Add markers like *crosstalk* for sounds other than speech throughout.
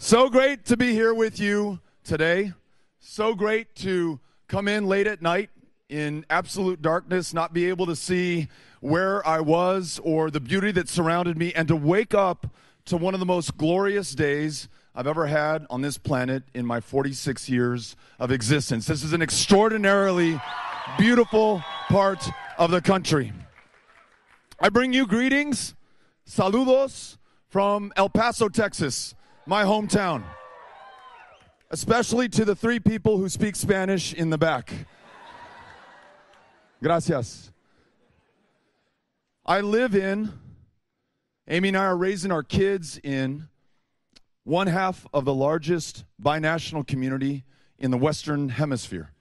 So great to be here with you today. So great to come in late at night in absolute darkness, not be able to see where I was or the beauty that surrounded me, and to wake up to one of the most glorious days I've ever had on this planet in my 46 years of existence. This is an extraordinarily beautiful part of the country. I bring you greetings, saludos from El Paso, Texas, my hometown. Especially to the three people who speak Spanish in the back. Gracias. I live in, Amy and I are raising our kids in one half of the largest binational community in the Western Hemisphere.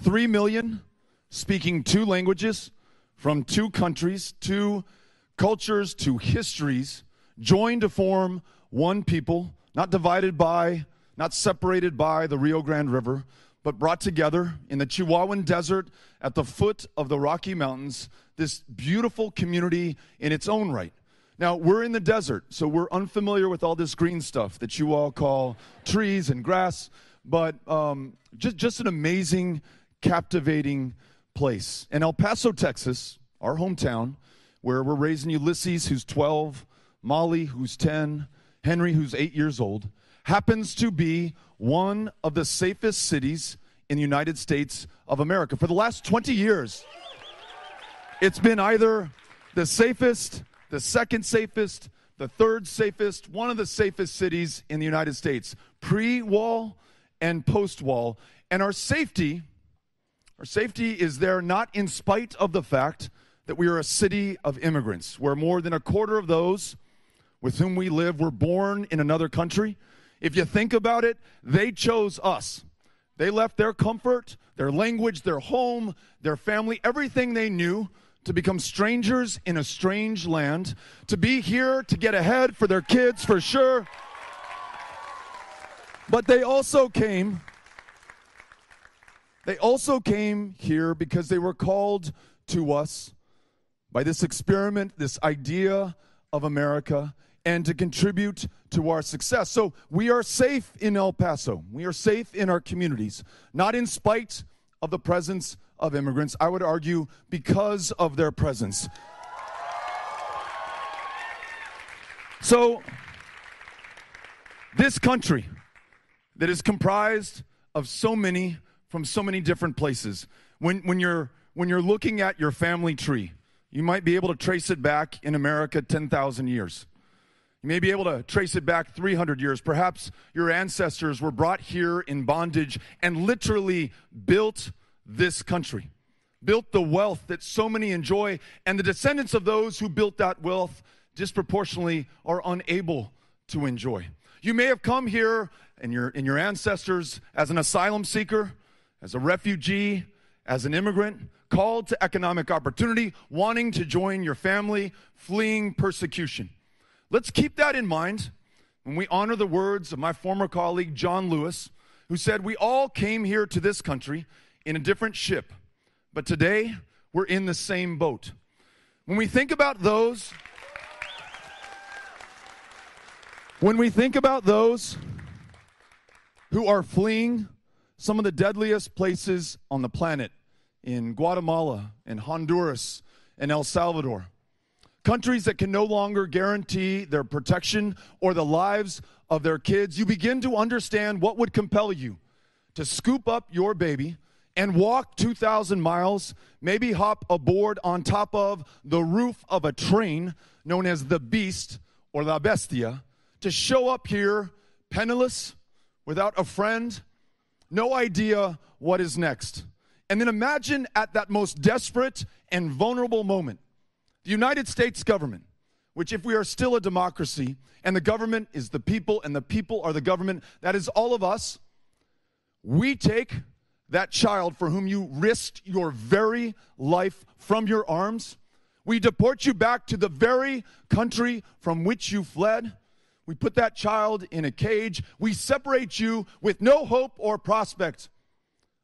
Three million speaking two languages from two countries, two cultures, two histories, joined to form one people, not divided by, not separated by the Rio Grande River, but brought together in the Chihuahuan Desert at the foot of the Rocky Mountains, this beautiful community in its own right. Now, we're in the desert, so we're unfamiliar with all this green stuff that you all call trees and grass, but um, just, just an amazing, captivating place. In El Paso, Texas, our hometown, where we're raising Ulysses, who's 12, Molly, who's 10, Henry, who's 8 years old, happens to be one of the safest cities in the United States of America. For the last 20 years, it's been either the safest the second safest, the third safest, one of the safest cities in the United States, pre wall and post wall. And our safety, our safety is there not in spite of the fact that we are a city of immigrants, where more than a quarter of those with whom we live were born in another country. If you think about it, they chose us. They left their comfort, their language, their home, their family, everything they knew to become strangers in a strange land, to be here to get ahead for their kids for sure. But they also came they also came here because they were called to us by this experiment, this idea of America, and to contribute to our success. So we are safe in El Paso. We are safe in our communities, not in spite of the presence of immigrants. I would argue because of their presence. So, this country that is comprised of so many from so many different places, when, when, you're, when you're looking at your family tree, you might be able to trace it back in America 10,000 years. You may be able to trace it back 300 years. Perhaps your ancestors were brought here in bondage and literally built this country, built the wealth that so many enjoy, and the descendants of those who built that wealth disproportionately are unable to enjoy. You may have come here and your, and your ancestors as an asylum seeker, as a refugee, as an immigrant, called to economic opportunity, wanting to join your family, fleeing persecution. Let's keep that in mind when we honor the words of my former colleague, John Lewis, who said, We all came here to this country in a different ship, but today we're in the same boat. When we think about those, when we think about those who are fleeing some of the deadliest places on the planet in Guatemala and Honduras and El Salvador, countries that can no longer guarantee their protection or the lives of their kids, you begin to understand what would compel you to scoop up your baby and walk 2,000 miles, maybe hop aboard on top of the roof of a train known as the Beast or La Bestia to show up here penniless, without a friend, no idea what is next. And then imagine at that most desperate and vulnerable moment, the United States government, which, if we are still a democracy and the government is the people and the people are the government, that is all of us, we take that child for whom you risked your very life from your arms. We deport you back to the very country from which you fled. We put that child in a cage. We separate you with no hope or prospect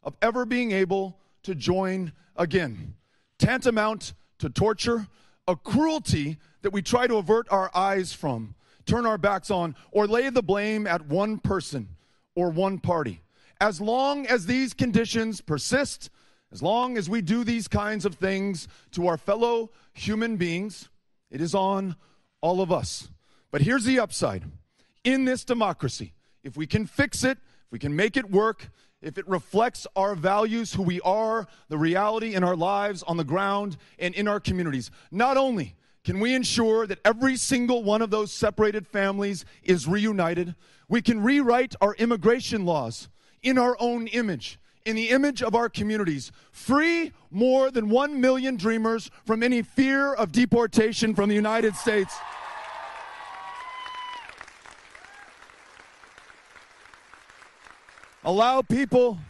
of ever being able to join again. Tantamount to torture, a cruelty that we try to avert our eyes from. turn our backs on, or lay the blame at one person or one party. As long as these conditions persist, as long as we do these kinds of things to our fellow human beings, it is on all of us. But here's the upside in this democracy, if we can fix it, if we can make it work, if it reflects our values, who we are, the reality in our lives on the ground and in our communities, not only can we ensure that every single one of those separated families is reunited, we can rewrite our immigration laws in our own image in the image of our communities, free more than 1 million dreamers from any fear of deportation from the United States. Allow people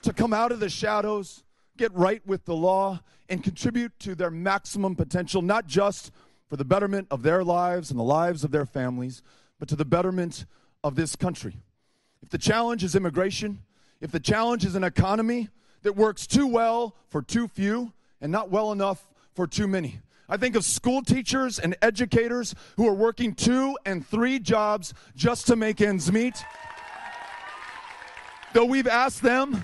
to come out of the shadows, get right with the law, and contribute to their maximum potential, not just for the betterment of their lives and the lives of their families, but to the betterment of this country. If the challenge is immigration, if the challenge is an economy that works too well for too few and not well enough for too many. I think of school teachers and educators who are working two and three jobs just to make ends meet. Though we've asked them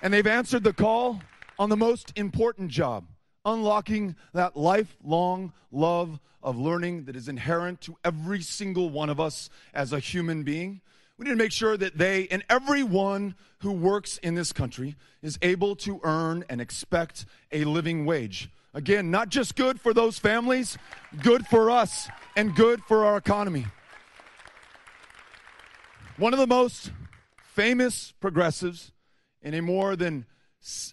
and they've answered the call on the most important job, unlocking that lifelong love of learning that is inherent to every single one of us as a human being. We need to make sure that they and everyone who works in this country is able to earn and expect a living wage. Again, not just good for those families, good for us and good for our economy. One of the most famous progressives in a more than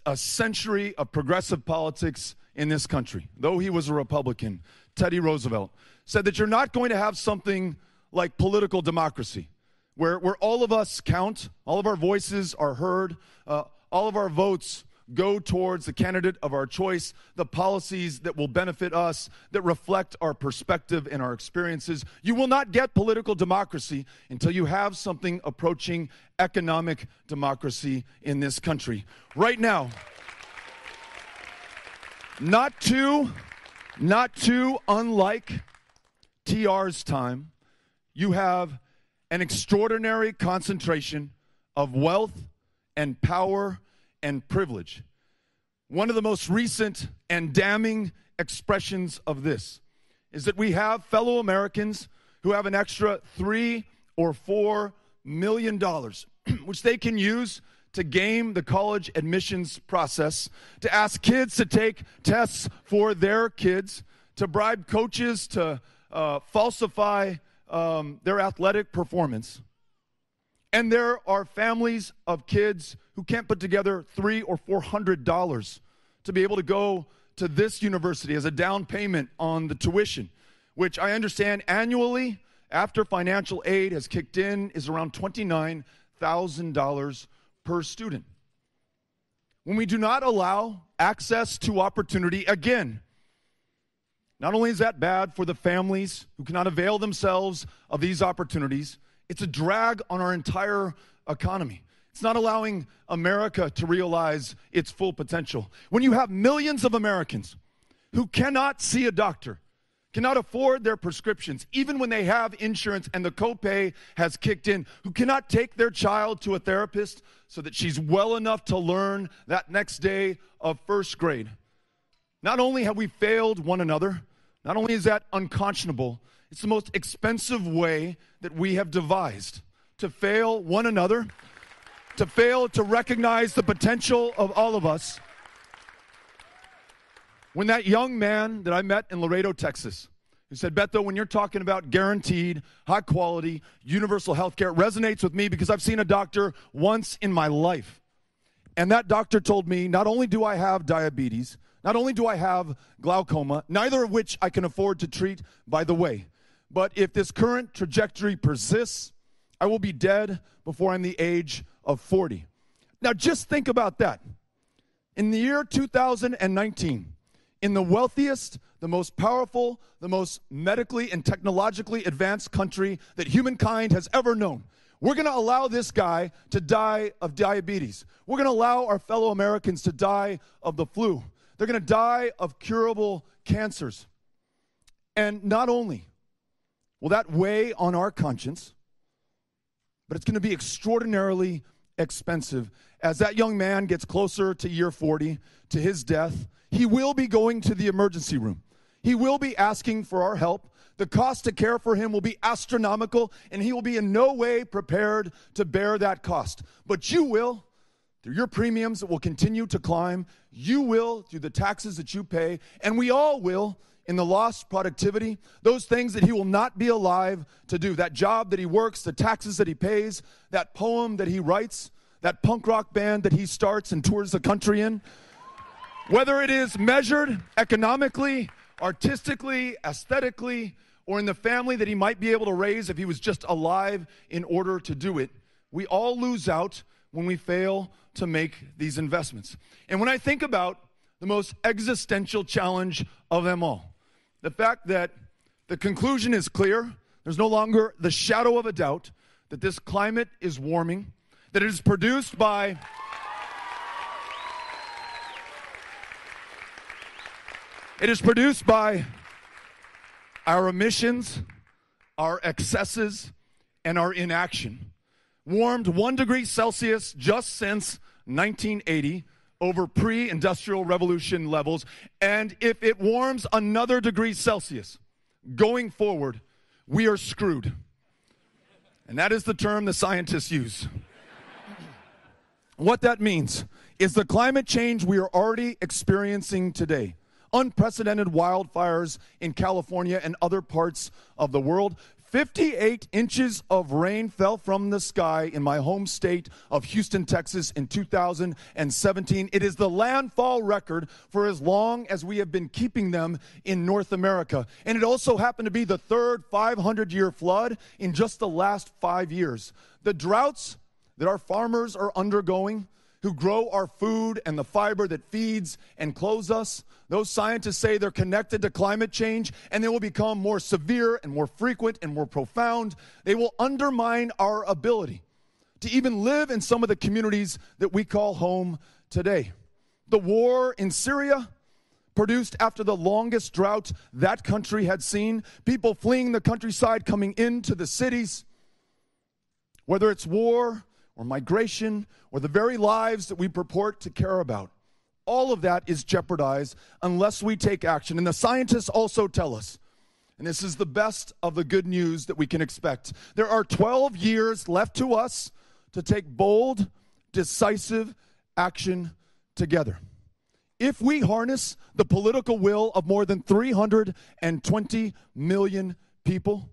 a century of progressive politics in this country, though he was a Republican, Teddy Roosevelt, said that you're not going to have something like political democracy where, where all of us count, all of our voices are heard, uh, all of our votes go towards the candidate of our choice, the policies that will benefit us, that reflect our perspective and our experiences. You will not get political democracy until you have something approaching economic democracy in this country. Right now, not too, not too unlike TR's time, you have an extraordinary concentration of wealth and power and privilege. One of the most recent and damning expressions of this is that we have fellow Americans who have an extra three or four million dollars, *clears throat* which they can use to game the college admissions process, to ask kids to take tests for their kids, to bribe coaches to uh, falsify um, their athletic performance. And there are families of kids who can't put together three or four hundred dollars to be able to go to this university as a down payment on the tuition, which I understand annually after financial aid has kicked in is around $29,000 per student. When we do not allow access to opportunity, again, not only is that bad for the families who cannot avail themselves of these opportunities, it's a drag on our entire economy. It's not allowing America to realize its full potential. When you have millions of Americans who cannot see a doctor, cannot afford their prescriptions, even when they have insurance and the copay has kicked in, who cannot take their child to a therapist so that she's well enough to learn that next day of first grade. Not only have we failed one another, not only is that unconscionable, it's the most expensive way that we have devised to fail one another, to fail to recognize the potential of all of us. When that young man that I met in Laredo, Texas, who said, Beto, when you're talking about guaranteed, high quality, universal health care, resonates with me because I've seen a doctor once in my life. And that doctor told me, not only do I have diabetes, not only do I have glaucoma, neither of which I can afford to treat, by the way, but if this current trajectory persists, I will be dead before I'm the age of 40. Now, just think about that. In the year 2019, in the wealthiest, the most powerful, the most medically and technologically advanced country that humankind has ever known, we're going to allow this guy to die of diabetes. We're going to allow our fellow Americans to die of the flu. They're going to die of curable cancers. And not only will that weigh on our conscience? But it's going to be extraordinarily expensive. As that young man gets closer to year 40, to his death, he will be going to the emergency room. He will be asking for our help. The cost to care for him will be astronomical, and he will be in no way prepared to bear that cost. But you will, through your premiums that will continue to climb, you will, through the taxes that you pay, and we all will, in the lost productivity, those things that he will not be alive to do, that job that he works, the taxes that he pays, that poem that he writes, that punk rock band that he starts and tours the country in. Whether it is measured economically, artistically, aesthetically, or in the family that he might be able to raise if he was just alive in order to do it, we all lose out when we fail to make these investments. And when I think about the most existential challenge of them all, the fact that the conclusion is clear, there's no longer the shadow of a doubt that this climate is warming, that it is produced by It is produced by our emissions, our excesses, and our inaction. Warmed one degree Celsius just since 1980 over pre industrial revolution levels. And if it warms another degree Celsius going forward, we are screwed. And that is the term the scientists use. what that means is the climate change we are already experiencing today unprecedented wildfires in California and other parts of the world. 58 inches of rain fell from the sky in my home state of Houston, Texas in 2017. It is the landfall record for as long as we have been keeping them in North America. And it also happened to be the third 500 year flood in just the last five years. The droughts that our farmers are undergoing who grow our food and the fiber that feeds and clothes us. Those scientists say they're connected to climate change and they will become more severe and more frequent and more profound. They will undermine our ability to even live in some of the communities that we call home today. The war in Syria produced after the longest drought that country had seen, people fleeing the countryside coming into the cities. Whether it's war or migration or the very lives that we purport to care about. All of that is jeopardized unless we take action. And the scientists also tell us, and this is the best of the good news that we can expect there are 12 years left to us to take bold, decisive action together. If we harness the political will of more than 320 million people,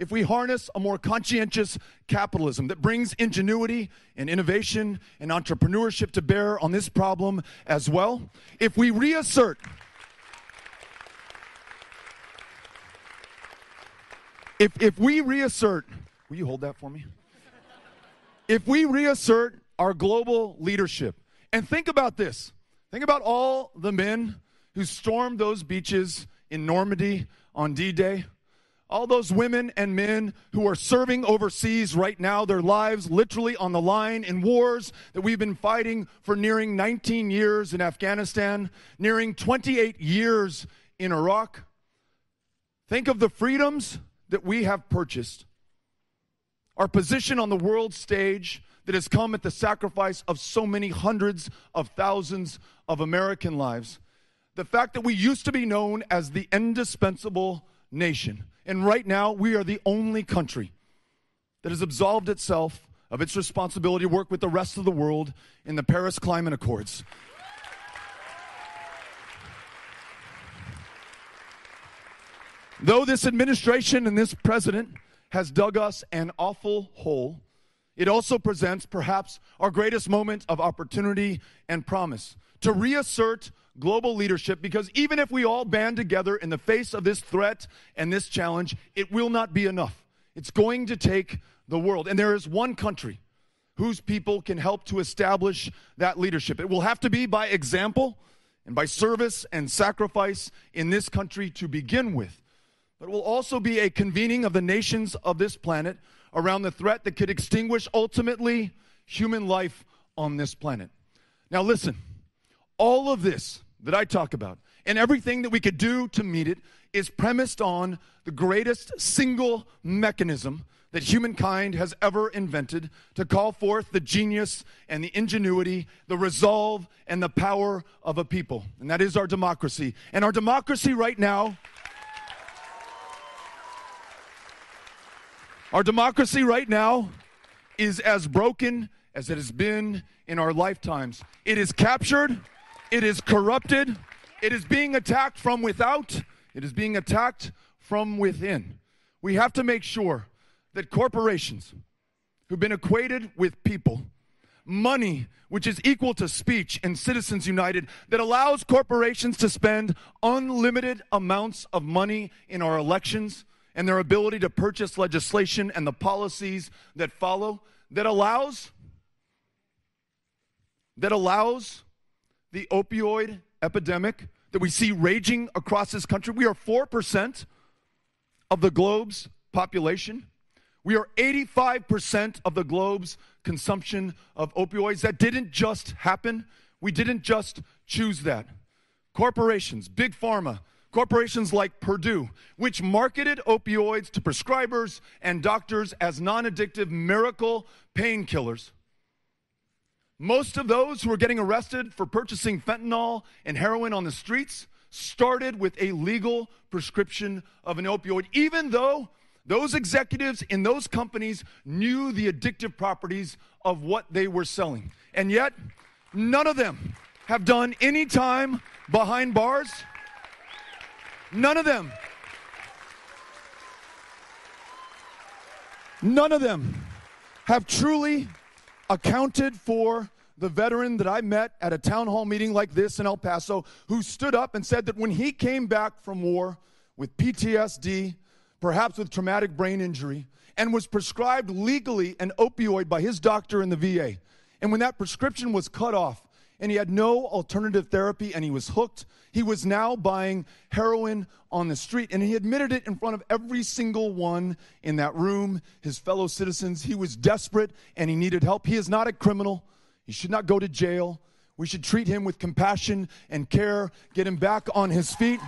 if we harness a more conscientious capitalism that brings ingenuity and innovation and entrepreneurship to bear on this problem as well, if we reassert if, if we reassert, will you hold that for me? If we reassert our global leadership, and think about this think about all the men who stormed those beaches in Normandy on D Day all those women and men who are serving overseas right now, their lives literally on the line in wars that we've been fighting for nearing 19 years in Afghanistan, nearing 28 years in Iraq. Think of the freedoms that we have purchased, our position on the world stage that has come at the sacrifice of so many hundreds of thousands of American lives. The fact that we used to be known as the indispensable nation and right now, we are the only country that has absolved itself of its responsibility to work with the rest of the world in the Paris Climate Accords. Though this administration and this president has dug us an awful hole, it also presents perhaps our greatest moment of opportunity and promise to reassert global leadership because even if we all band together in the face of this threat and this challenge, it will not be enough. It's going to take the world. And there is one country whose people can help to establish that leadership. It will have to be by example and by service and sacrifice in this country to begin with. But it will also be a convening of the nations of this planet around the threat that could extinguish ultimately human life on this planet. Now, listen all of this that I talk about and everything that we could do to meet it is premised on the greatest single mechanism that humankind has ever invented to call forth the genius and the ingenuity, the resolve and the power of a people. And that is our democracy. And our democracy right now, our democracy right now is as broken as it has been in our lifetimes. It is captured, it is corrupted, it is being attacked from without, it is being attacked from within. We have to make sure that corporations who've been equated with people, money, which is equal to speech and Citizens United, that allows corporations to spend unlimited amounts of money in our elections and their ability to purchase legislation and the policies that follow, that allows that allows the opioid epidemic that we see raging across this country. We are 4% of the globe's population. We are 85% of the globe's consumption of opioids. That didn't just happen. We didn't just choose that. Corporations, big pharma, corporations like Purdue, which marketed opioids to prescribers and doctors as non addictive miracle painkillers most of those who are getting arrested for purchasing fentanyl and heroin on the streets started with a legal prescription of an opioid, even though those executives in those companies knew the addictive properties of what they were selling. And yet, none of them have done any time behind bars. None of them. None of them have truly accounted for the veteran that I met at a town hall meeting like this in El Paso who stood up and said that when he came back from war with PTSD, perhaps with traumatic brain injury, and was prescribed legally an opioid by his doctor in the VA, and when that prescription was cut off, and he had no alternative therapy and he was hooked. He was now buying heroin on the street and he admitted it in front of every single one in that room, his fellow citizens. He was desperate and he needed help. He is not a criminal. He should not go to jail. We should treat him with compassion and care, get him back on his feet.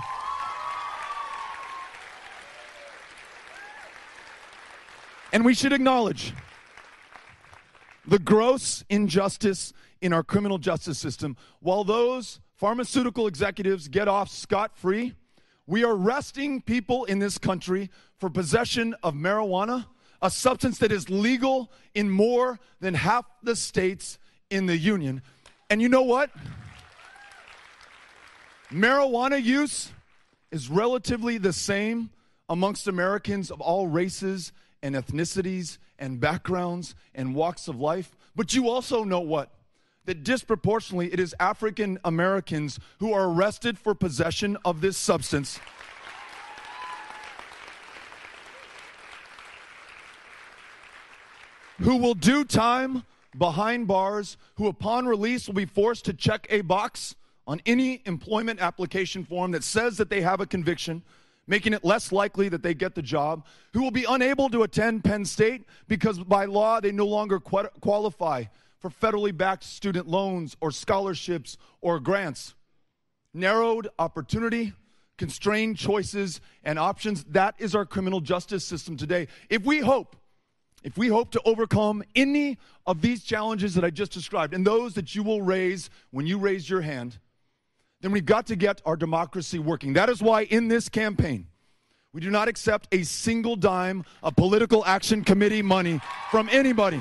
And we should acknowledge the gross injustice in our criminal justice system. While those pharmaceutical executives get off scot free, we are arresting people in this country for possession of marijuana, a substance that is legal in more than half the states in the union. And you know what? Marijuana use is relatively the same amongst Americans of all races and ethnicities and backgrounds and walks of life. But you also know what? That disproportionately it is African Americans who are arrested for possession of this substance. who will do time behind bars, who upon release will be forced to check a box on any employment application form that says that they have a conviction making it less likely that they get the job, who will be unable to attend Penn State because by law they no longer qualify for federally backed student loans or scholarships or grants. Narrowed opportunity, constrained choices and options. That is our criminal justice system today. If we hope, if we hope to overcome any of these challenges that I just described and those that you will raise when you raise your hand, then we've got to get our democracy working. That is why in this campaign, we do not accept a single dime of political action committee money from anybody.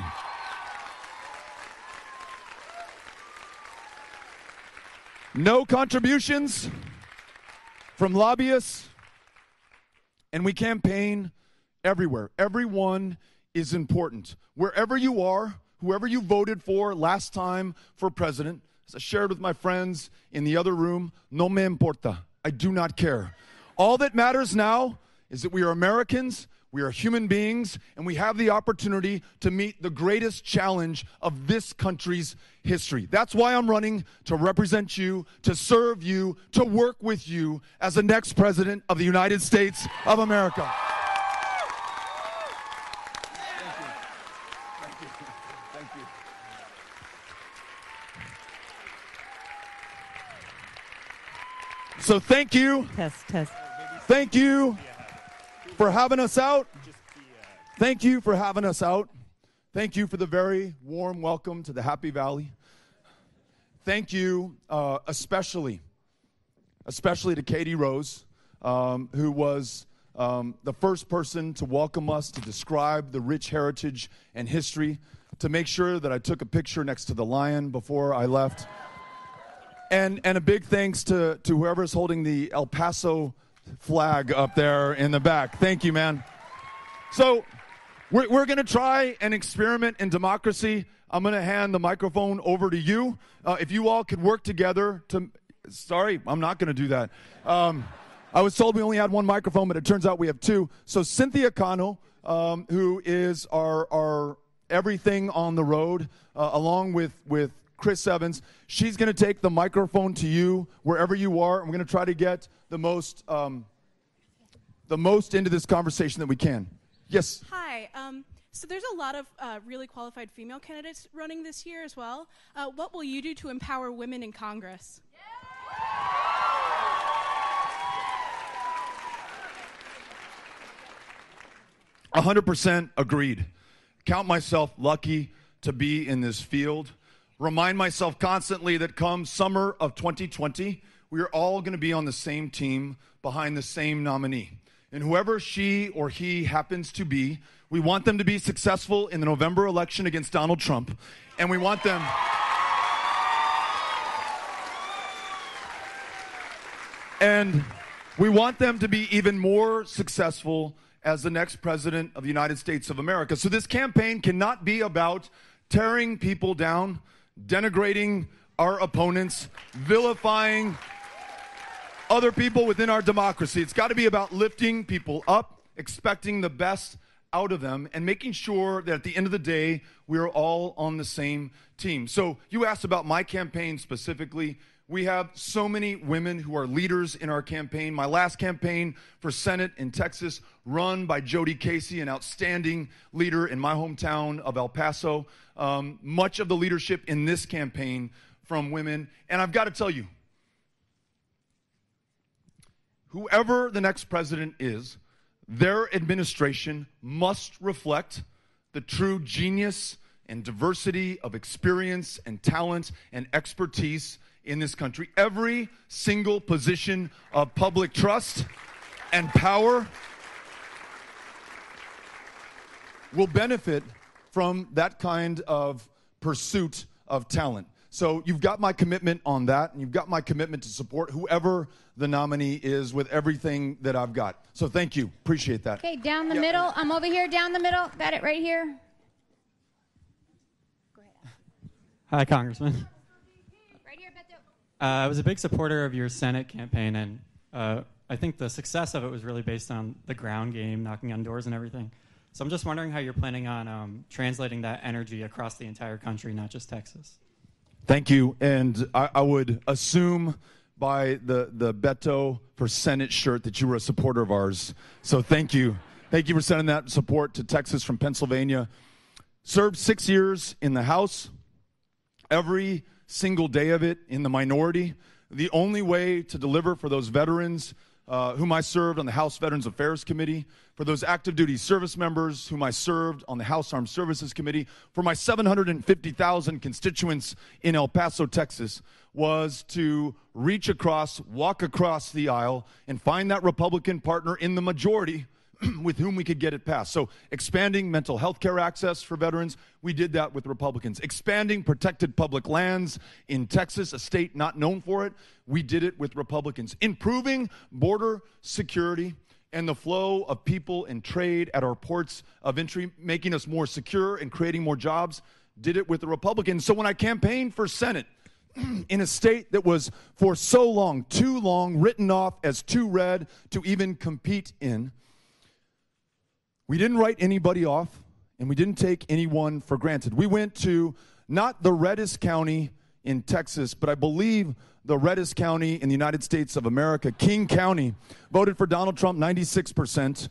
No contributions from lobbyists. And we campaign everywhere. Everyone is important. Wherever you are, whoever you voted for last time for president, as I shared with my friends in the other room, no me importa. I do not care. All that matters now is that we are Americans, we are human beings, and we have the opportunity to meet the greatest challenge of this country's history. That's why I'm running to represent you, to serve you, to work with you as the next president of the United States of America. So thank you. Test, test. Thank you for having us out. Thank you for having us out. Thank you for the very warm welcome to the Happy Valley. Thank you, uh, especially, especially to Katie Rose, um, who was um, the first person to welcome us, to describe the rich heritage and history, to make sure that I took a picture next to the lion before I left. And, and a big thanks to, to whoever's holding the El Paso flag up there in the back. Thank you, man. So, we're, we're going to try an experiment in democracy. I'm going to hand the microphone over to you. Uh, if you all could work together to. Sorry, I'm not going to do that. Um, I was told we only had one microphone, but it turns out we have two. So, Cynthia Cano, um, who is our, our everything on the road, uh, along with, with Chris Evans. She's going to take the microphone to you wherever you are. we're going to try to get the most, um, the most into this conversation that we can. Yes. Hi. Um, so there's a lot of uh, really qualified female candidates running this year as well. Uh, what will you do to empower women in Congress? Hundred percent agreed. Count myself lucky to be in this field remind myself constantly that come summer of 2020, we are all going to be on the same team behind the same nominee. And whoever she or he happens to be, we want them to be successful in the November election against Donald Trump. And we want them. And we want them to be even more successful as the next president of the United States of America. So this campaign cannot be about tearing people down denigrating our opponents, vilifying other people within our democracy. It's got to be about lifting people up, expecting the best out of them, and making sure that at the end of the day, we're all on the same team. So, you asked about my campaign specifically. We have so many women who are leaders in our campaign. My last campaign for Senate in Texas, run by Jody Casey, an outstanding leader in my hometown of El Paso. Um, much of the leadership in this campaign from women. And I've got to tell you, whoever the next president is, their administration must reflect the true genius and diversity of experience and talent and expertise in this country. Every single position of public trust and power will benefit from that kind of pursuit of talent. So you've got my commitment on that, and you've got my commitment to support whoever the nominee is with everything that I've got. So thank you. Appreciate that. Okay, down the middle. I'm over here, down the middle. Got it right here. Go ahead. Hi, Congressman. Uh, I was a big supporter of your Senate campaign, and uh, I think the success of it was really based on the ground game, knocking on doors and everything. So I'm just wondering how you're planning on um, translating that energy across the entire country, not just Texas. Thank you. And I, I would assume by the, the Beto for Senate shirt that you were a supporter of ours. So thank you. Thank you for sending that support to Texas from Pennsylvania. Served six years in the House. Every single day of it in the minority. The only way to deliver for those veterans uh, whom I served on the House Veterans Affairs Committee, for those active duty service members whom I served on the House Armed Services Committee, for my 750,000 constituents in El Paso, Texas, was to reach across, walk across the aisle, and find that Republican partner in the majority *clears throat* with whom we could get it passed. So, expanding mental health care access for veterans, we did that with Republicans. Expanding protected public lands in Texas, a state not known for it, we did it with Republicans. Improving border security and the flow of people and trade at our ports of entry, making us more secure and creating more jobs, did it with the Republicans. So, when I campaigned for Senate, *clears throat* in a state that was for so long, too long, written off as too red to even compete in, we didn't write anybody off, and we didn't take anyone for granted. We went to not the reddest county in Texas, but I believe the reddest county in the United States of America, King County, voted for Donald Trump 96%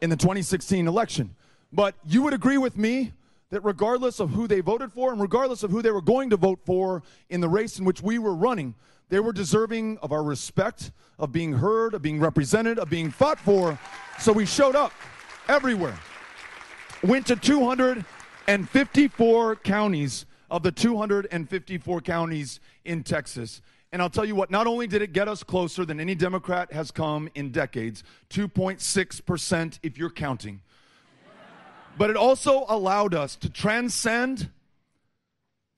in the 2016 election. But you would agree with me that regardless of who they voted for and regardless of who they were going to vote for in the race in which we were running, They were deserving of our respect, of being heard, of being represented, of being fought for. So we showed up everywhere. Went to 254 counties of the 254 counties in Texas. And I'll tell you what, not only did it get us closer than any Democrat has come in decades, 2.6% if you're counting, but it also allowed us to transcend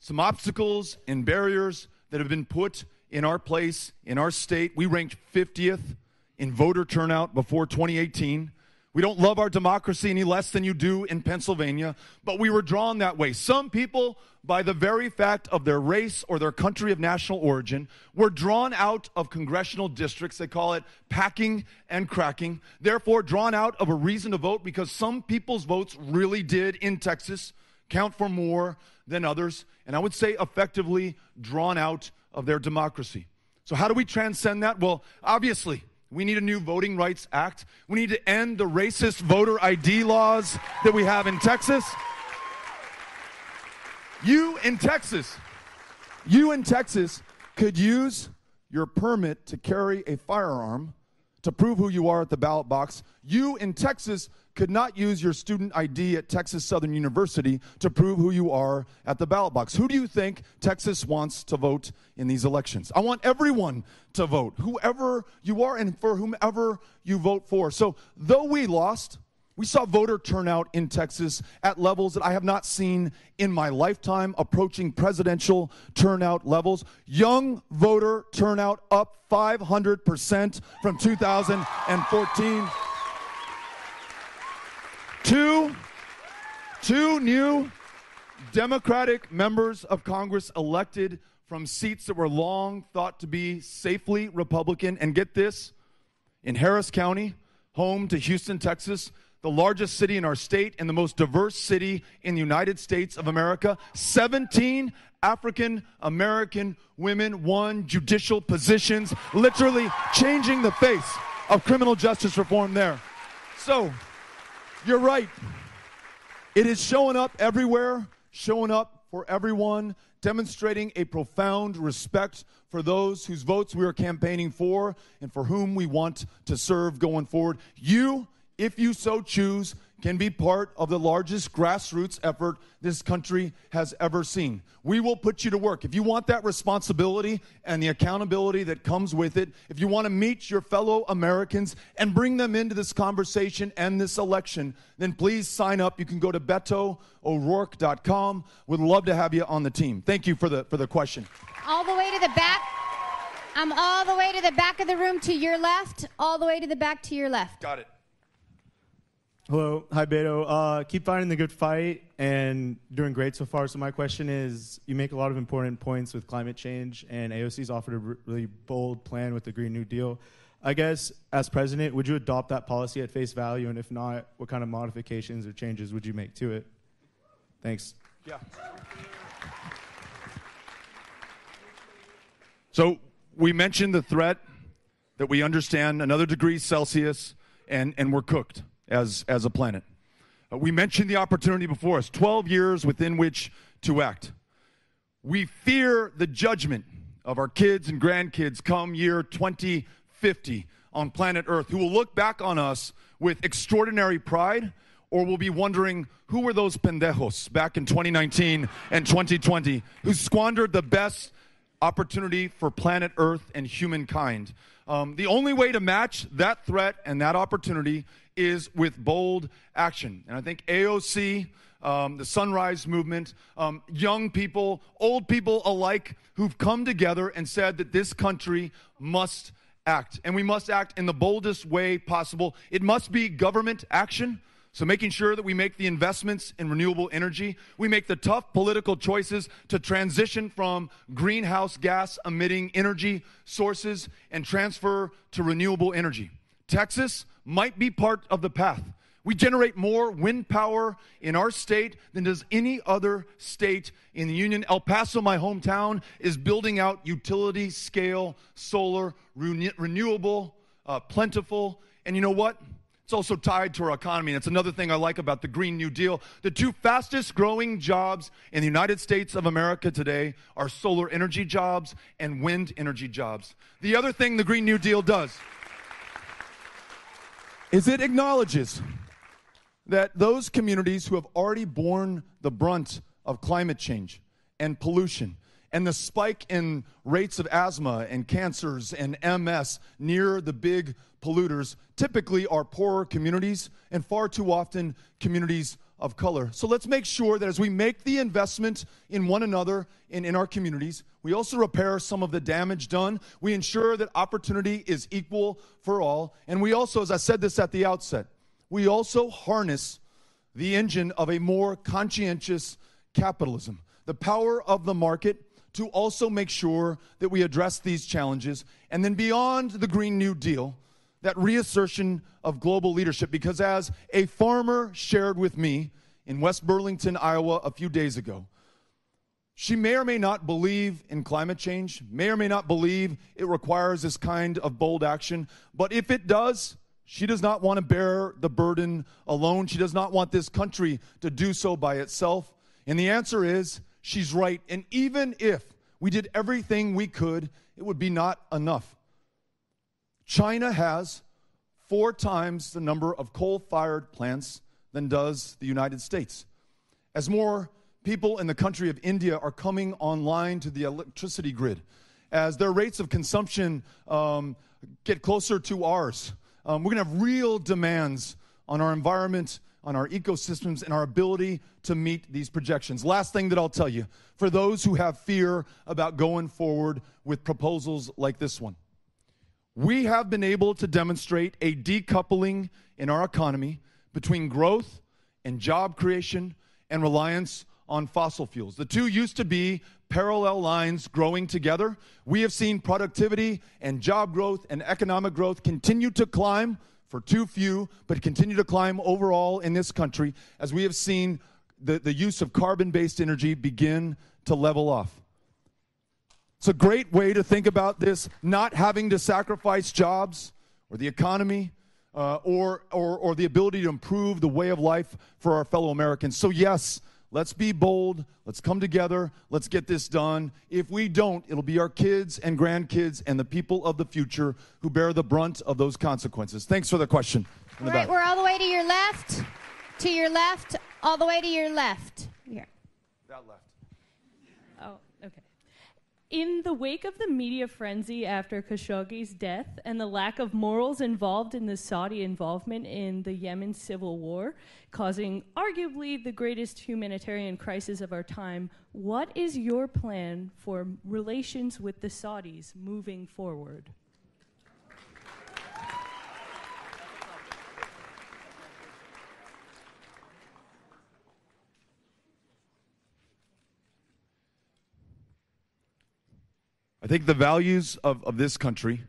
some obstacles and barriers that have been put in our place, in our state. We ranked 50th in voter turnout before 2018. We don't love our democracy any less than you do in Pennsylvania, but we were drawn that way. Some people, by the very fact of their race or their country of national origin, were drawn out of congressional districts. They call it packing and cracking. Therefore, drawn out of a reason to vote because some people's votes really did in Texas count for more than others. And I would say effectively drawn out of their democracy. So, how do we transcend that? Well, obviously, we need a new Voting Rights Act. We need to end the racist voter ID laws that we have in Texas. You in Texas, you in Texas could use your permit to carry a firearm to prove who you are at the ballot box. You in Texas could not use your student ID at Texas Southern University to prove who you are at the ballot box. Who do you think Texas wants to vote in these elections? I want everyone to vote, whoever you are and for whomever you vote for. So, though we lost, we saw voter turnout in Texas at levels that I have not seen in my lifetime, approaching presidential turnout levels. Young voter turnout up 500% from 2014. Two, two new Democratic members of Congress elected from seats that were long thought to be safely Republican. And get this in Harris County, home to Houston, Texas, the largest city in our state and the most diverse city in the United States of America, 17 African American women won judicial positions, literally changing the face of criminal justice reform there. So, you're right. It is showing up everywhere, showing up for everyone, demonstrating a profound respect for those whose votes we are campaigning for and for whom we want to serve going forward. You, if you so choose, can be part of the largest grassroots effort this country has ever seen. We will put you to work. If you want that responsibility and the accountability that comes with it, if you want to meet your fellow Americans and bring them into this conversation and this election, then please sign up. You can go to BetoO'Rourke.com. We'd love to have you on the team. Thank you for the, for the question. All the way to the back. I'm all the way to the back of the room to your left, all the way to the back to your left. Got it. Hello, hi Beto. Uh, keep fighting the good fight and doing great so far. So my question is, you make a lot of important points with climate change, and AOC's offered a really bold plan with the Green New Deal. I guess as president, would you adopt that policy at face value, and if not, what kind of modifications or changes would you make to it? Thanks. Yeah. So we mentioned the threat that we understand another degree Celsius, and, and we're cooked as, as a planet. Uh, we mentioned the opportunity before us 12 years within which to act. We fear the judgment of our kids and grandkids come year 2050 on planet Earth, who will look back on us with extraordinary pride or will be wondering who were those pendejos back in 2019 and 2020 who squandered the best opportunity for planet Earth and humankind. Um, the only way to match that threat and that opportunity is with bold action. And I think AOC, um, the Sunrise Movement, um, young people, old people alike, who've come together and said that this country must act. And we must act in the boldest way possible. It must be government action. So, making sure that we make the investments in renewable energy, we make the tough political choices to transition from greenhouse gas emitting energy sources and transfer to renewable energy. Texas might be part of the path. We generate more wind power in our state than does any other state in the Union. El Paso, my hometown, is building out utility scale solar, renewable, uh, plentiful. And you know what? It's also tied to our economy. And it's another thing I like about the Green New Deal. The two fastest growing jobs in the United States of America today are solar energy jobs and wind energy jobs. The other thing the Green New Deal does is it acknowledges that those communities who have already borne the brunt of climate change and pollution and the spike in rates of asthma and cancers and MS near the big polluters typically are poorer communities and far too often communities of color. So let's make sure that as we make the investment in one another and in our communities, we also repair some of the damage done. We ensure that opportunity is equal for all. And we also, as I said this at the outset, we also harness the engine of a more conscientious capitalism, the power of the market to also make sure that we address these challenges. And then beyond the Green New Deal, that reassertion of global leadership. Because as a farmer shared with me in West Burlington, Iowa, a few days ago, she may or may not believe in climate change, may or may not believe it requires this kind of bold action, but if it does, she does not want to bear the burden alone. She does not want this country to do so by itself. And the answer is she's right. And even if we did everything we could, it would be not enough. China has four times the number of coal fired plants than does the United States. As more people in the country of India are coming online to the electricity grid, as their rates of consumption um, get closer to ours, um, we're going to have real demands on our environment on our ecosystems and our ability to meet these projections. Last thing that I'll tell you for those who have fear about going forward with proposals like this one, we have been able to demonstrate a decoupling in our economy between growth and job creation and reliance on fossil fuels. The two used to be parallel lines growing together. We have seen productivity and job growth and economic growth continue to climb for too few, but continue to climb overall in this country as we have seen the, the use of carbon based energy begin to level off. It's a great way to think about this, not having to sacrifice jobs or the economy uh, or, or, or the ability to improve the way of life for our fellow Americans. So, yes, Let's be bold. Let's come together. Let's get this done. If we don't, it'll be our kids and grandkids and the people of the future who bear the brunt of those consequences. Thanks for the question. All right, back. we're all the way to your left, to your left, all the way to your left. Here. That left. In the wake of the media frenzy after Khashoggi's death and the lack of morals involved in the Saudi involvement in the Yemen civil war, causing arguably the greatest humanitarian crisis of our time, what is your plan for relations with the Saudis moving forward? I think the values of, of this country,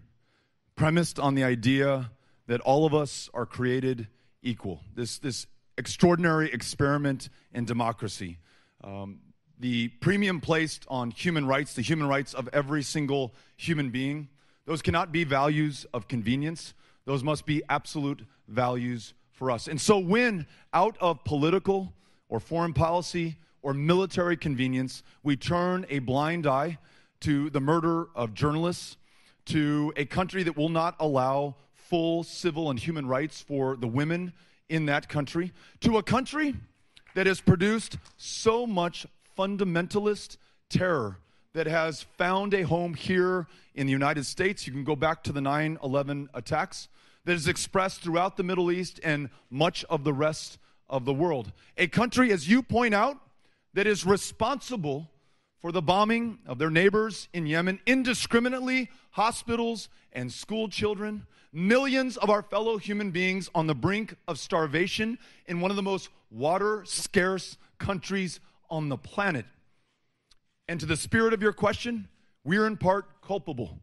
premised on the idea that all of us are created equal, this, this extraordinary experiment in democracy, um, the premium placed on human rights, the human rights of every single human being, those cannot be values of convenience. Those must be absolute values for us. And so, when out of political or foreign policy or military convenience, we turn a blind eye to the murder of journalists, to a country that will not allow full civil and human rights for the women in that country, to a country that has produced so much fundamentalist terror that has found a home here in the United States. You can go back to the 9 11 attacks that is expressed throughout the Middle East and much of the rest of the world. A country, as you point out, that is responsible for the bombing of their neighbors in Yemen indiscriminately, hospitals and school children, millions of our fellow human beings on the brink of starvation in one of the most water scarce countries on the planet. And to the spirit of your question, we are in part culpable.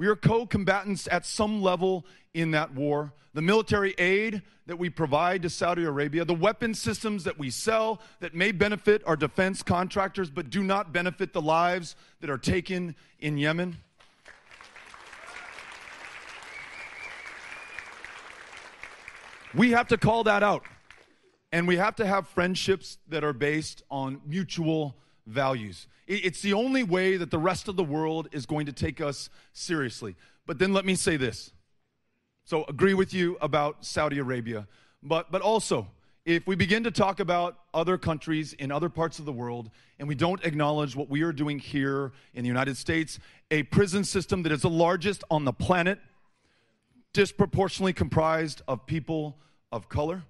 We are co combatants at some level in that war. The military aid that we provide to Saudi Arabia, the weapon systems that we sell that may benefit our defense contractors but do not benefit the lives that are taken in Yemen. We have to call that out. And we have to have friendships that are based on mutual values. It's the only way that the rest of the world is going to take us seriously. But then let me say this. So, agree with you about Saudi Arabia, but, but also, if we begin to talk about other countries in other parts of the world and we don't acknowledge what we are doing here in the United States, a prison system that is the largest on the planet, disproportionately comprised of people of color,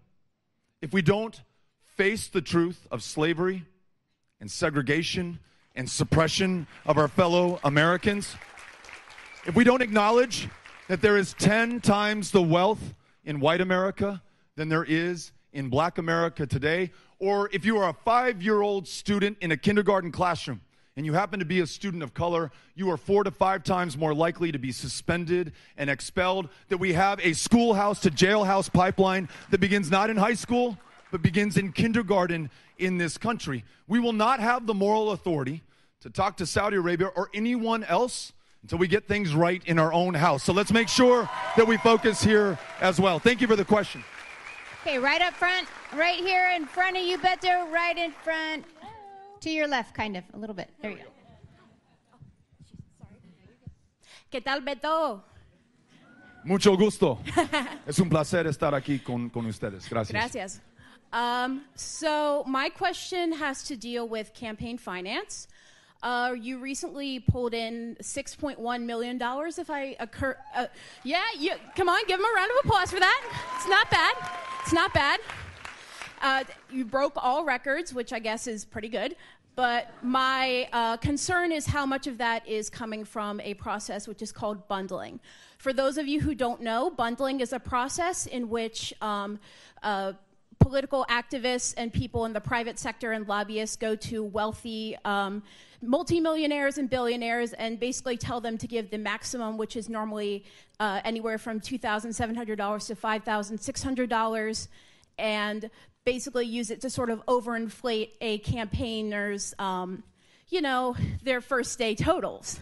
if we don't face the truth of slavery and segregation and suppression of our fellow Americans, if we don't acknowledge that there is 10 times the wealth in white America than there is in black America today, or if you are a five year old student in a kindergarten classroom and you happen to be a student of color, you are four to five times more likely to be suspended and expelled. That we have a schoolhouse to jailhouse pipeline that begins not in high school, but begins in kindergarten in this country. We will not have the moral authority to talk to Saudi Arabia or anyone else until we get things right in our own house. So let's make sure that we focus here as well. Thank you for the question. Okay, right up front, right here in front of you, Beto, right in front. To your left, kind of, a little bit. There you go. ¿Qué tal, Beto? Mucho gusto. *laughs* es un placer estar aquí con, con ustedes. Gracias. Gracias. Um, so, my question has to deal with campaign finance. Uh, you recently pulled in $6.1 million, if I occur. Uh, yeah, you, come on, give them a round of applause for that. It's not bad. It's not bad. Uh, you broke all records, which I guess is pretty good. But my uh, concern is how much of that is coming from a process which is called bundling. For those of you who don't know, bundling is a process in which um, uh, political activists and people in the private sector and lobbyists go to wealthy um, multimillionaires and billionaires and basically tell them to give the maximum, which is normally uh, anywhere from $2,700 to $5,600, and basically use it to sort of overinflate a campaigner's, um, you know, their first day totals.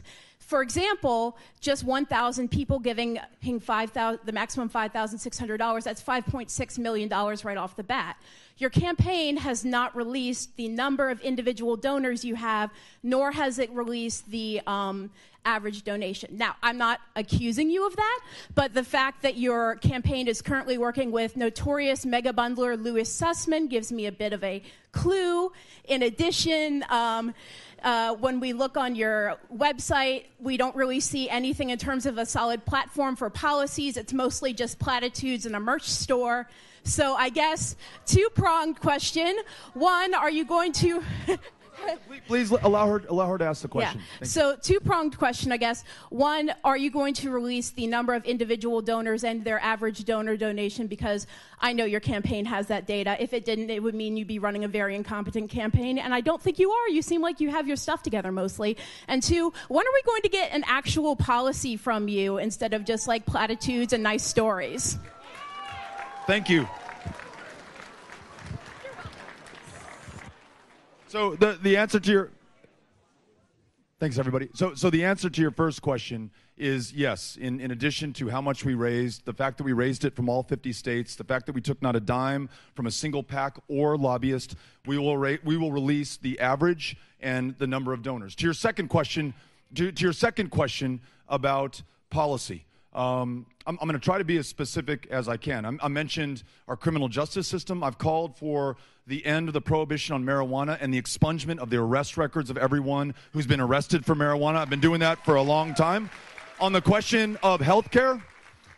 For example, just 1,000 people giving 5, 000, the maximum $5,600, that's $5.6 million right off the bat. Your campaign has not released the number of individual donors you have, nor has it released the um, average donation. Now, I'm not accusing you of that, but the fact that your campaign is currently working with notorious mega bundler Louis Susman gives me a bit of a clue. In addition, um, uh, when we look on your website, we don't really see anything in terms of a solid platform for policies. It's mostly just platitudes and a merch store. So I guess two pronged question. One, are you going to. *laughs* Please allow her allow her to ask the question. Yeah. So two pronged question, I guess. One, are you going to release the number of individual donors and their average donor donation? Because I know your campaign has that data. If it didn't, it would mean you'd be running a very incompetent campaign, and I don't think you are. You seem like you have your stuff together mostly. And two, when are we going to get an actual policy from you instead of just like platitudes and nice stories? Thank you. So the, the answer to your thanks everybody. So so the answer to your first question is yes. In in addition to how much we raised, the fact that we raised it from all 50 states, the fact that we took not a dime from a single PAC or lobbyist, we will ra- we will release the average and the number of donors. To your second question, to, to your second question about policy. Um, I'm, I'm going to try to be as specific as I can. I'm, i mentioned our criminal justice system. I've called for the end of the prohibition on marijuana and the expungement of the arrest records of everyone who's been arrested for marijuana. I've been doing that for a long time. On the question of health care,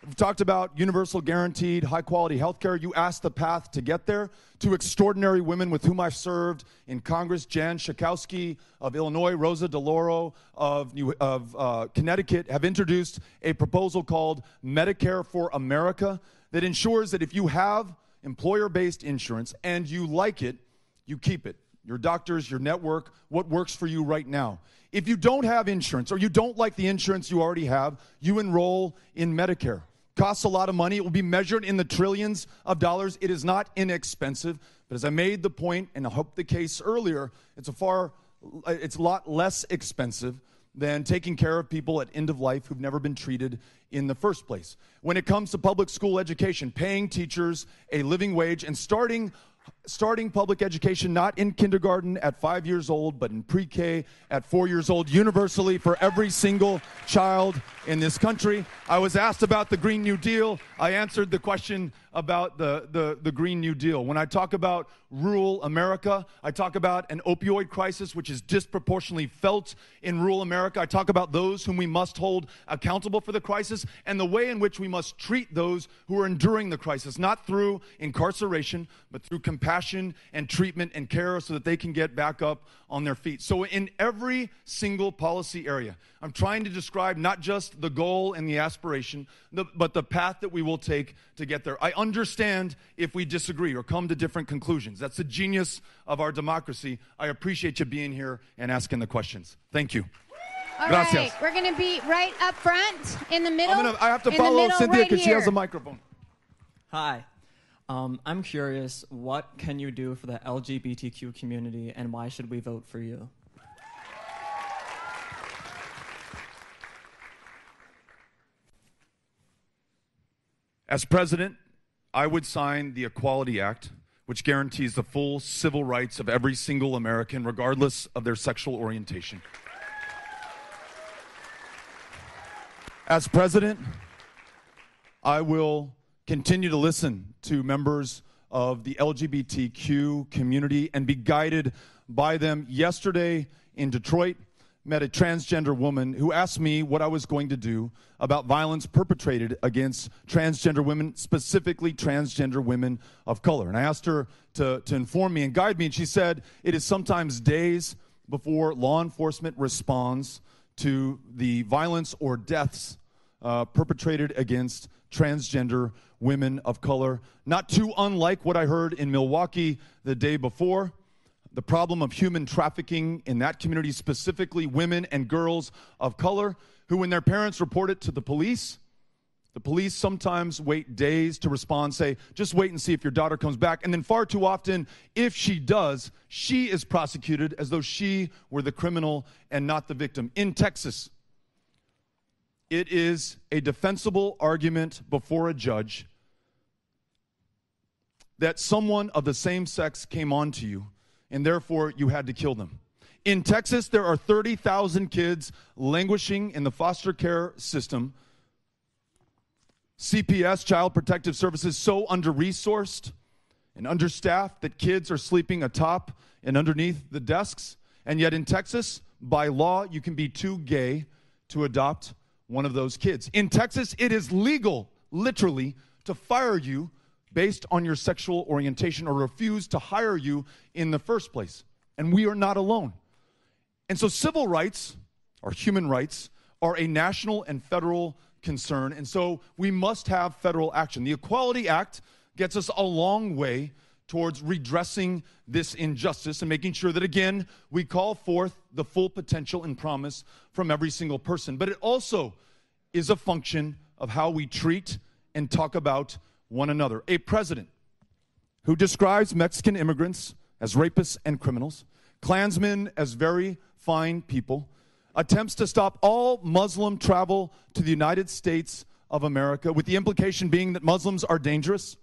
We've talked about universal guaranteed high quality health care. You asked the path to get there. Two extraordinary women with whom I've served in Congress, Jan Schakowsky of Illinois, Rosa DeLauro of, New, of uh, Connecticut, have introduced a proposal called Medicare for America that ensures that if you have employer based insurance and you like it, you keep it. Your doctors, your network, what works for you right now. If you don't have insurance or you don't like the insurance you already have, you enroll in Medicare costs a lot of money. It will be measured in the trillions of dollars. It is not inexpensive. But as I made the point and I hope the case earlier, it's a far, it's a lot less expensive than taking care of people at end of life who've never been treated in the first place. When it comes to public school education, paying teachers a living wage and starting starting public education not in kindergarten at five years old, but in pre K at four years old, universally for every single child in this country. I was asked about the Green New Deal. I answered the question about the, the, the Green New Deal. When I talk about rural America, I talk about an opioid crisis which is disproportionately felt in rural America. I talk about those whom we must hold accountable for the crisis and the way in which we must treat those who are enduring the crisis, not through incarceration, but through compassion and treatment and care so that they can get back up on their feet. So, in every single policy area, I'm trying to describe not just the goal and the aspiration, but the path that we will take to get there. I understand if we disagree or come to different conclusions. That's the genius of our democracy. I appreciate you being here and asking the questions. Thank you. All Gracias. right, we're going to be right up front in the middle. Gonna, i have to follow Cynthia because right she has a microphone. Hi. Um, I'm curious, what can you do for the LGBTQ community and why should we vote for you? As president, I would sign the Equality Act, which guarantees the full civil rights of every single American, regardless of their sexual orientation. As president, I will continue to listen to members of the LGBTQ community and be guided by them. Yesterday in Detroit, met a transgender woman who asked me what I was going to do about violence perpetrated against transgender women, specifically transgender women of color. And I asked her to, to inform me and guide me, and she said it is sometimes days before law enforcement responds to the violence or deaths uh, perpetrated against transgender women of color. Not too unlike what I heard in Milwaukee the day before the problem of human trafficking in that community, specifically women and girls of color, who, when their parents report it to the police, the police sometimes wait days to respond, say, just wait and see if your daughter comes back. And then, far too often, if she does, she is prosecuted as though she were the criminal and not the victim. In Texas, it is a defensible argument before a judge that someone of the same sex came on to you and therefore you had to kill them. In Texas, there are 30,000 kids languishing in the foster care system. CPS, Child Protective Services, so under resourced and understaffed that kids are sleeping atop and underneath the desks. And yet in Texas, by law, you can be too gay to adopt one of those kids. In Texas, it is legal, literally, to fire you based on your sexual orientation or refuse to hire you in the first place. And we are not alone. And so, civil rights, or human rights, are a national and federal concern. And so, we must have federal action. The Equality Act gets us a long way towards redressing this injustice and making sure that, again, we call forth the full potential and promise from every single person. But it also is a function of how we treat and talk about one another. A president who describes Mexican immigrants as rapists and criminals, Klansmen as very fine people, attempts to stop all Muslim travel to the United States of America, with the implication being that Muslims are dangerous,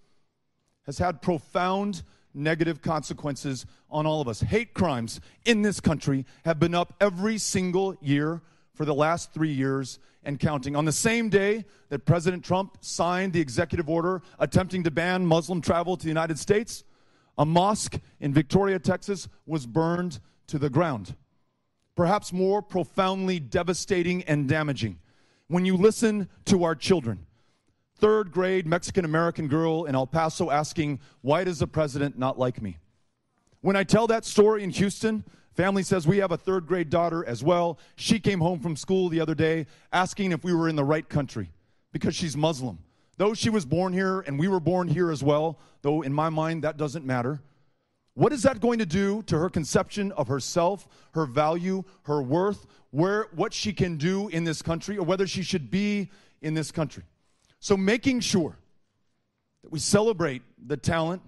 has had profound negative consequences on all of us. Hate crimes in this country have been up every single year for the last three years and counting. On the same day that President Trump signed the executive order attempting to ban Muslim travel to the United States, a mosque in Victoria, Texas was burned to the ground. Perhaps more profoundly devastating and damaging when you listen to our children. Third grade Mexican American girl in El Paso asking, Why does the president not like me? When I tell that story in Houston, Family says we have a third grade daughter as well. She came home from school the other day asking if we were in the right country because she's Muslim. Though she was born here and we were born here as well, though in my mind that doesn't matter. What is that going to do to her conception of herself, her value, her worth, where what she can do in this country or whether she should be in this country? So making sure that we celebrate the talent,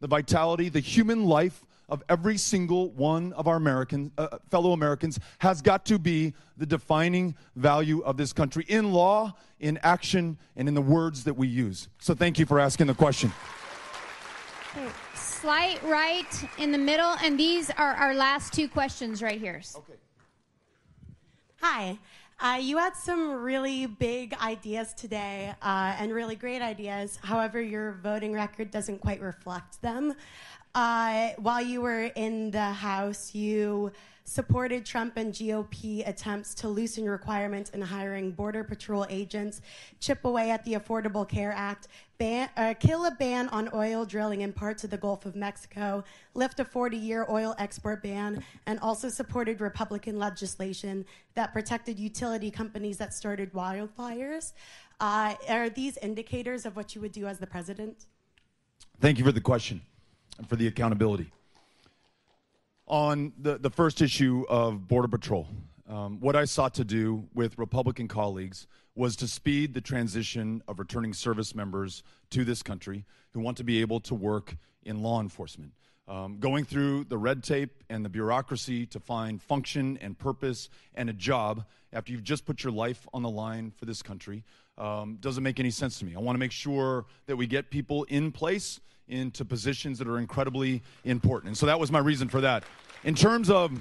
the vitality, the human life of every single one of our American, uh, fellow Americans has got to be the defining value of this country in law, in action, and in the words that we use. So thank you for asking the question. Okay, Slight right in the middle, and these are our last two questions right here. Okay. Hi. Uh, you had some really big ideas today uh, and really great ideas. However, your voting record doesn't quite reflect them. Uh, while you were in the House, you supported Trump and GOP attempts to loosen requirements in hiring Border Patrol agents, chip away at the Affordable Care Act, ban, uh, kill a ban on oil drilling in parts of the Gulf of Mexico, lift a 40 year oil export ban, and also supported Republican legislation that protected utility companies that started wildfires. Uh, are these indicators of what you would do as the president? Thank you for the question and for the accountability. On the, the first issue of Border Patrol, um, what I sought to do with Republican colleagues was to speed the transition of returning service members to this country who want to be able to work in law enforcement. Um, going through the red tape and the bureaucracy to find function and purpose and a job after you've just put your life on the line for this country um, doesn't make any sense to me. I want to make sure that we get people in place into positions that are incredibly important. And so that was my reason for that. In terms of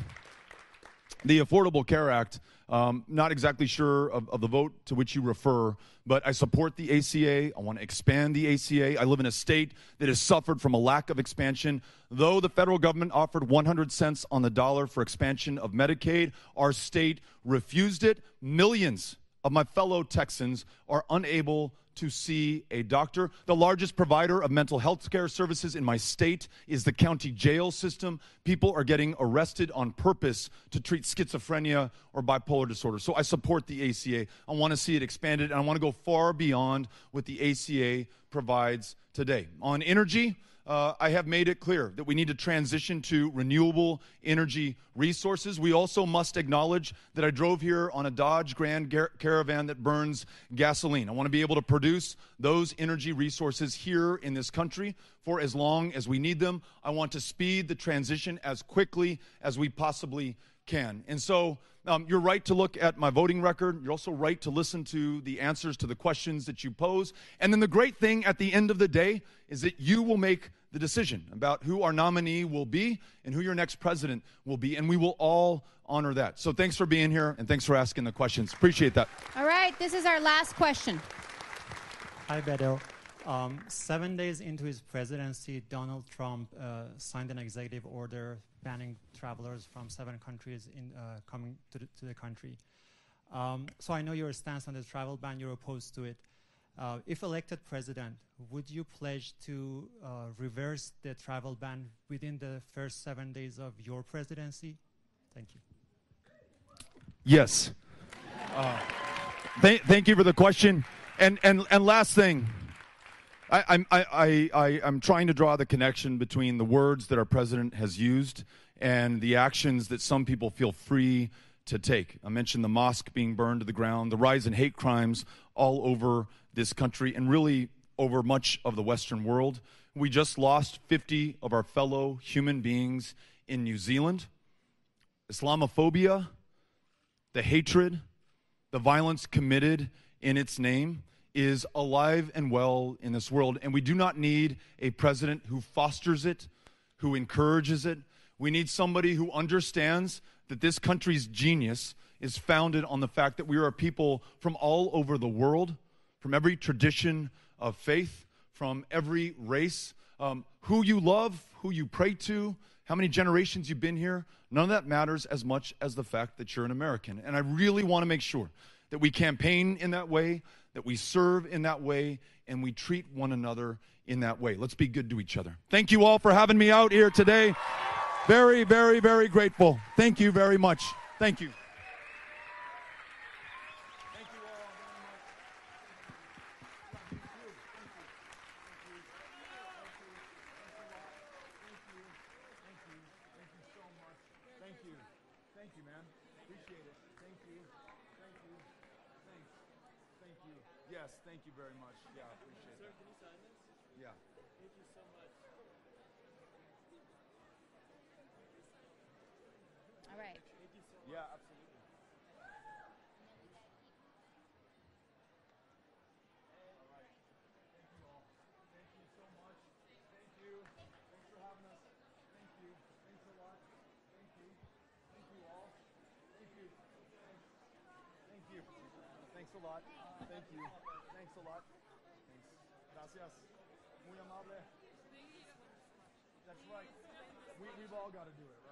the Affordable Care Act, um, not exactly sure of, of, the vote to which you refer, but I support the ACA. I want to expand the ACA. I live in a state that has suffered from a lack of expansion. Though the federal government offered 100 cents on the dollar for expansion of Medicaid, our state refused it. Millions of my fellow Texans are unable to see a doctor. The largest provider of mental health care services in my state is the county jail system. People are getting arrested on purpose to treat schizophrenia or bipolar disorder. So I support the ACA. I want to see it expanded, and I want to go far beyond what the ACA provides today. On energy, uh, I have made it clear that we need to transition to renewable energy resources. We also must acknowledge that I drove here on a Dodge Grand Gar- Caravan that burns gasoline. I want to be able to produce those energy resources here in this country for as long as we need them. I want to speed the transition as quickly as we possibly can. And so um, you're right to look at my voting record. You're also right to listen to the answers to the questions that you pose. And then the great thing at the end of the day is that you will make the decision about who our nominee will be and who your next president will be. And we will all honor that. So thanks for being here and thanks for asking the questions. Appreciate that. All right, this is our last question. Hi, Beto. Um, seven days into his presidency, Donald Trump uh, signed an executive order banning travelers from seven countries in, uh, coming to the, to the country. Um, so I know your stance on the travel ban, you're opposed to it. Uh, if elected president, would you pledge to uh, reverse the travel ban within the first seven days of your presidency? Thank you. Yes. Uh, th- thank you for the question. And, and, and last thing, I, I'm, I, I, I, am trying to draw the connection between the words that our president has used and the actions that some people feel free to take. I mentioned the mosque being burned to the ground, the rise in hate crimes all over this country, and really over much of the Western world. We just lost 50 of our fellow human beings in New Zealand. Islamophobia, the hatred, the violence committed in its name is alive and well in this world, and we do not need a president who fosters it, who encourages it. We need somebody who understands that this country's genius is founded on the fact that we are a people from all over the world, from every tradition of faith, from every race. Um, who you love, who you pray to, how many generations you've been here, none of that matters as much as the fact that you're an American. And I really want to make sure that we campaign in that way, that we serve in that way, and we treat one another in that way. Let's be good to each other. Thank you all for having me out here today. Very, very, very grateful. Thank you very much. Thank you. All got to do it,